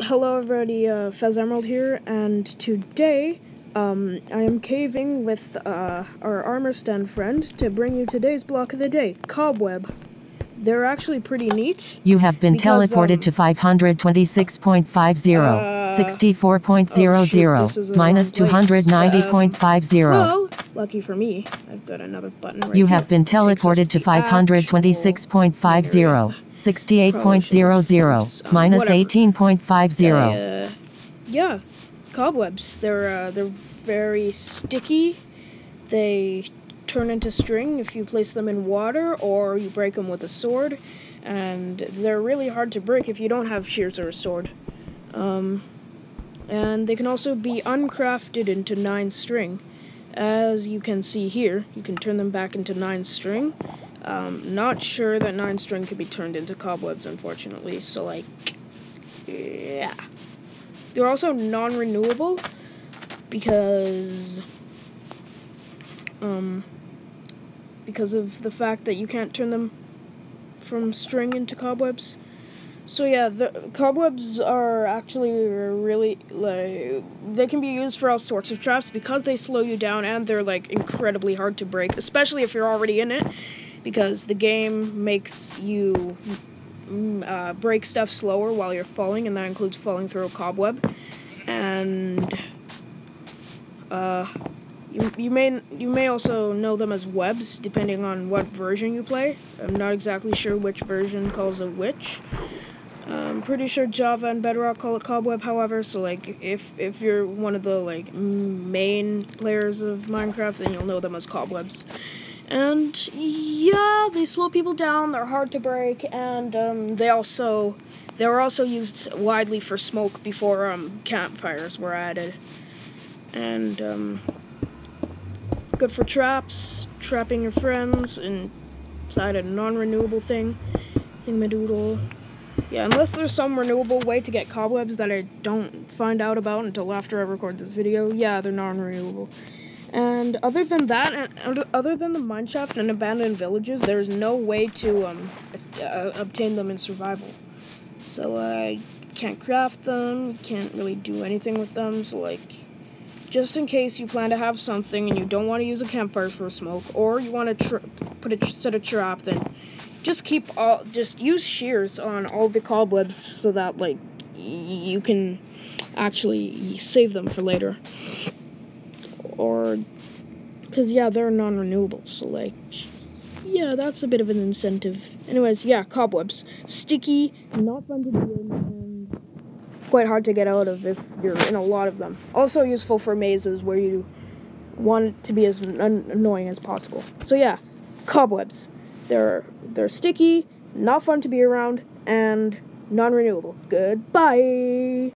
hello everybody, uh, Fez Emerald here, and today, um, I am caving with, uh, our armor stand friend to bring you today's block of the day, Cobweb. They're actually pretty neat. You have been Because, teleported um, to 526.50, Uh, 64.00, oh, shoot, this is the minus wrong place. 290.50. Well, lucky for me, I've got another button right you here. have been teleported to 526.50, 68.00, 18.50. Uh, yeah, cobwebs. They're uh, they're very sticky. They turn into string if you place them in water or you break them with a sword, and they're really hard to break if you don't have shears or a sword. Um, and they can also be uncrafted into nine string, as you can see here. You can turn them back into nine string. Um, not sure that nine string can be turned into cobwebs, unfortunately. So like, yeah. They're also non-renewable because um because of the fact that you can't turn them from string into cobwebs. So yeah, the cobwebs are actually really like they can be used for all sorts of traps because they slow you down and they're like incredibly hard to break, especially if you're already in it because the game makes you mm, uh, break stuff slower while you're falling, and that includes falling through a cobweb. And uh, you you may you may also know them as webs, depending on what version you play. I'm not exactly sure which version calls a which. I'm pretty sure Java and Bedrock call it cobweb. However, so like if if you're one of the like main players of Minecraft, then you'll know them as cobwebs. And yeah, they slow people down. They're hard to break, and um, they also they were also used widely for smoke before um, campfires were added. And um, good for traps, trapping your friends, and inside a non-renewable thing, thingamadoodle. Yeah, unless there's some renewable way to get cobwebs that I don't find out about until after I record this video. Yeah, they're non-renewable. And other than that, and other- than the mineshaft and abandoned villages, there's no way to um, uh, obtain them in survival. So I can't craft them, can't really do anything with them. So like, just in case you plan to have something and you don't want to use a campfire for a smoke, or you want to put a set a trap, then just keep all just use shears on all the cobwebs so that like you can actually save them for later. Or because yeah they're non-renewable so like yeah that's a bit of an incentive. Anyways yeah cobwebs. Sticky not fun to in and quite hard to get out of if you're in a lot of them. Also useful for mazes where you want it to be as annoying as possible. So yeah cobwebs they're they're sticky not fun to be around and non-renewable. Goodbye